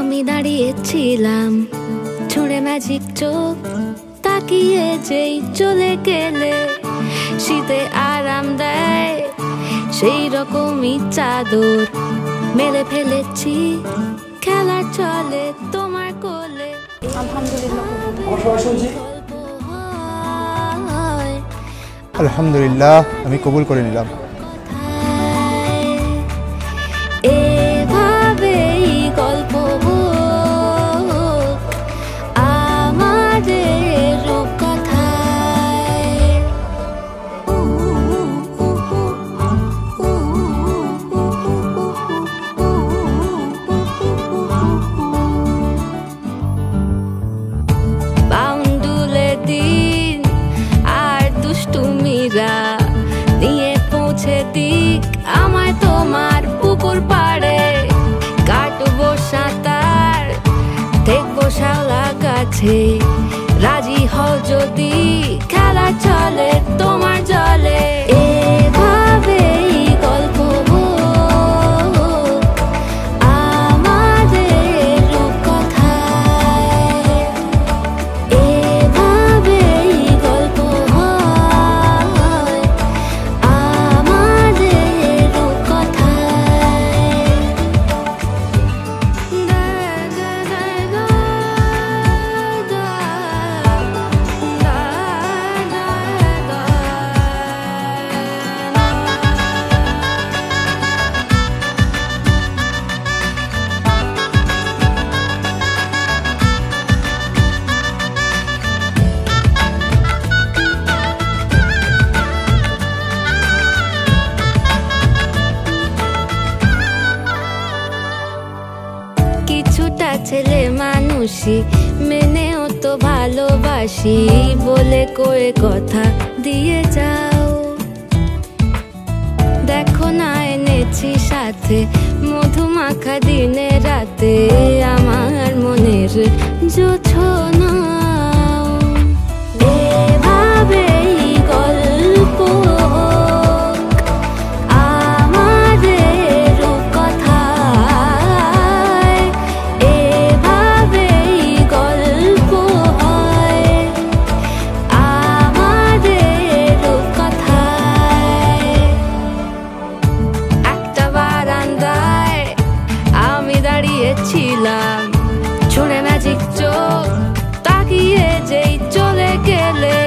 দাঁড়িয়েছিলাম। ছুঁড়ে ম্যাজিক চোখ তাকিয়ে যেই চলে গেলে শীতে আরাম দেয় সেই রকমই চাদর মেলে ফেলেছি খেলা চলে তোমার কোলে। আলহামদুলিল্লাহ আমি কবুল করে নিলাম। গাছে রাজি হও যদি খেলা ছেলে মানুষই, মেনেও তো ভালোবাসি বলে কয়ে কথা দিয়ে যাও। দেখো না এনেছি সাথে মধু মাখা দিনে রাতে, আমার মনের জোছনা। ছুঁড়ে ম্যাজিক চোখ তাকিয়ে যেই চলে গেলে,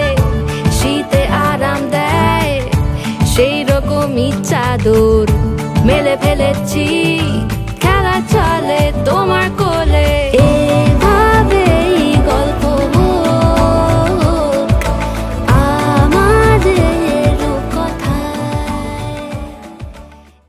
শীতে আরাম দেয়। সেই রকমই চাদর মেলে ফেলেছি।